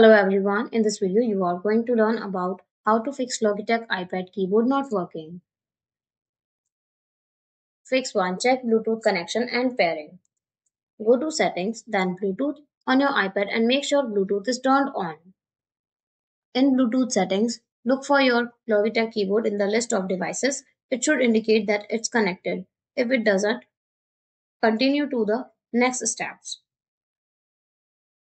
Hello everyone, in this video you are going to learn about how to fix Logitech iPad keyboard not working. Fix 1. Check Bluetooth connection and pairing. Go to settings, then Bluetooth on your iPad and make sure Bluetooth is turned on. In Bluetooth settings, look for your Logitech keyboard in the list of devices. It should indicate that it's connected. If it doesn't, continue to the next steps.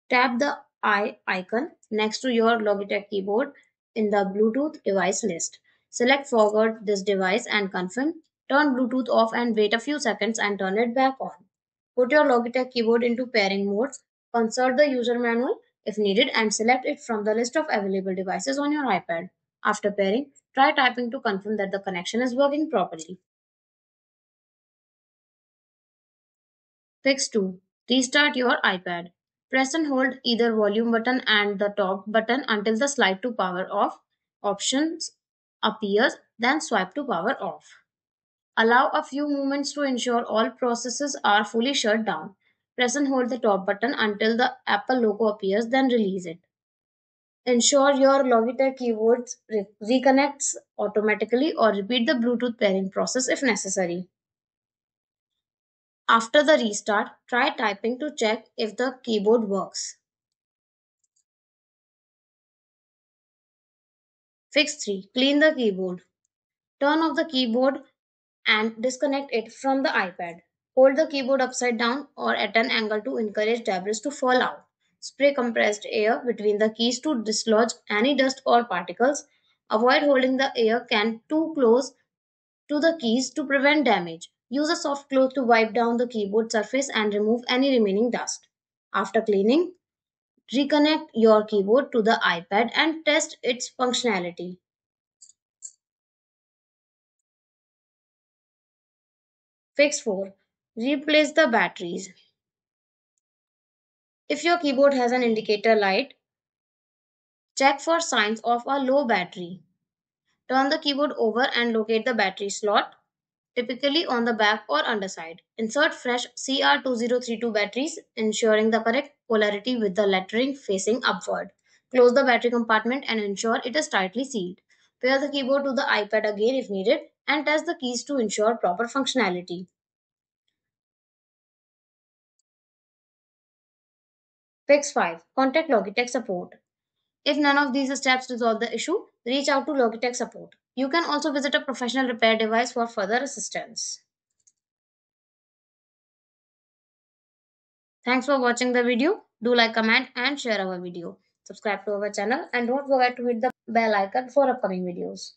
Tap the eye icon next to your Logitech keyboard in the Bluetooth device list. Select forward this device and confirm. Turn Bluetooth off and wait a few seconds and turn it back on. Put your Logitech keyboard into pairing mode. Consult the user manual if needed and select it from the list of available devices on your iPad. After pairing, try typing to confirm that the connection is working properly. Fix 2. Restart your iPad. Press and hold either volume button and the top button until the slide to power off options appears, then swipe to power off. Allow a few moments to ensure all processes are fully shut down. Press and hold the top button until the Apple logo appears, then release it. Ensure your Logitech keyboard re reconnects automatically or repeat the Bluetooth pairing process if necessary. After the restart, try typing to check if the keyboard works. Fix 3. Clean the keyboard. Turn off the keyboard and disconnect it from the iPad. Hold the keyboard upside down or at an angle to encourage debris to fall out. Spray compressed air between the keys to dislodge any dust or particles. Avoid holding the air can too close to the keys to prevent damage. Use a soft cloth to wipe down the keyboard surface and remove any remaining dust. After cleaning, reconnect your keyboard to the iPad and test its functionality. Fix 4. Replace the batteries. If your keyboard has an indicator light, check for signs of a low battery. Turn the keyboard over and locate the battery slot typically on the back or underside. Insert fresh CR2032 batteries, ensuring the correct polarity with the lettering facing upward. Close the battery compartment and ensure it is tightly sealed. Pair the keyboard to the iPad again if needed and test the keys to ensure proper functionality. Fix 5. Contact Logitech support. If none of these steps resolve the issue, reach out to Logitech support. You can also visit a professional repair device for further assistance. Thanks for watching the video. Do like, comment and share our video. Subscribe to our channel and don't forget to hit the bell icon for upcoming videos.